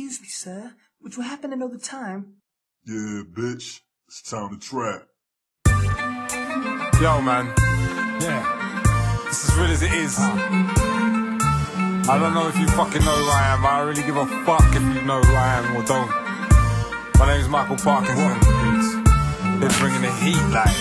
Excuse me, sir, but you happen to know the time? Yeah, bitch. It's time to trap. Yo, man. Yeah. This is real as it is. I don't know if you fucking know who I am, but I really give a fuck if you know who I am or don't. My name's Micall Parknsun. They're bringing the heat like.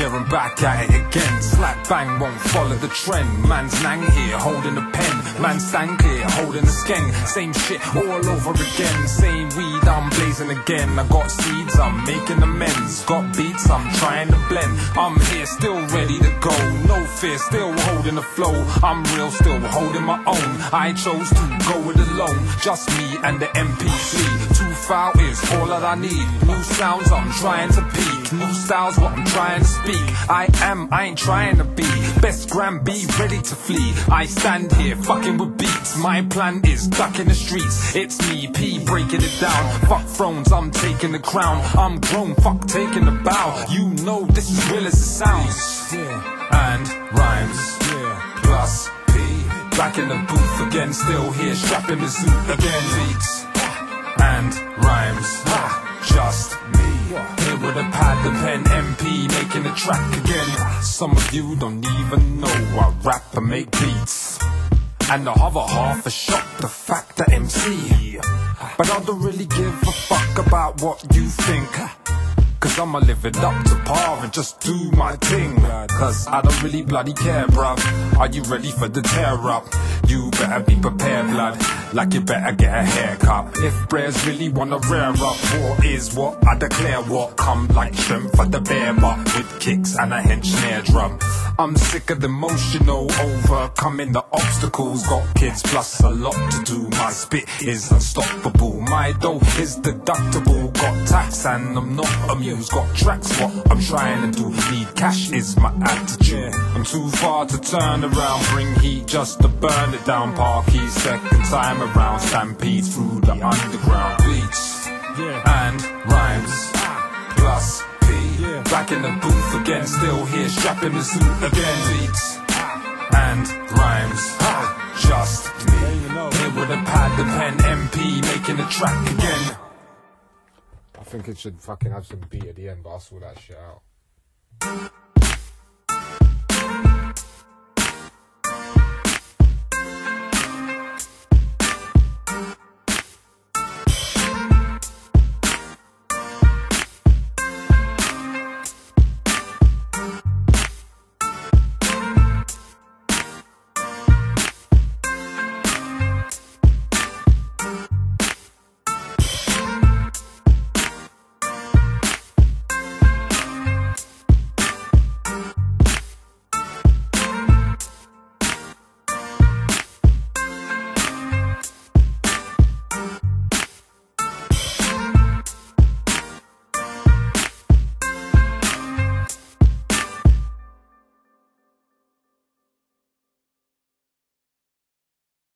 Yeah, I'm back at it again. Slap bang won't follow the trend. Man's nang here, holding a pen. Man stand here, holding a skeng. Same shit all over again. Same weed, I'm blazing again. I got seeds, I'm making amends. Got beats, I'm trying to blend. I'm here, still ready to go. No fear, still holding the flow. I'm real, still holding my own. I chose to go it alone. Just me and the MP3. Two foul is all that I need. New sounds, I'm trying to peak. New styles, what I'm trying to speak. I am, I ain't trying to be. Best gram, be ready to flee. I stand here, fucking with beats. My plan is stuck in the streets. It's me, P, breaking it down. Fuck thrones, I'm taking the crown. I'm grown, fuck taking the bow. You know this is real as it sounds. And rhymes. Plus P. Back in the booth again, still here, strapping the suit again. Beats and rhymes. Making a track again. Some of you don't even know I rap and make beats. And the other half is shocked the fact that MC. But I don't really give a fuck about what you think. Cause I'ma live it up to par and just do my thing. Cause I don't really bloody care, bruv. Are you ready for the tear up? You better be prepared, blood. Like you better get a haircut. If bears really wanna rear up, war is what I declare what come like shrimp for the bear, but with kicks and a hench snare drum. I'm sick of the emotional, overcoming the obstacles. Got kids plus a lot to do. My spit is unstoppable. My dough is deductible. Got tax and I'm not amused. Got tracks, what I'm trying to do. Need cash is my attitude. I'm too far to turn around. Bring heat just to burn it down. Parky second time around. Stampede through the underground beats and rhymes. Plus P. Back in the booth again, still here, strapping the suit again. Beats and rhymes. Just me. Here with a pad, the pen, MP, making a track again. I think it should fucking have some beat at the end, but I'll sort that shit out.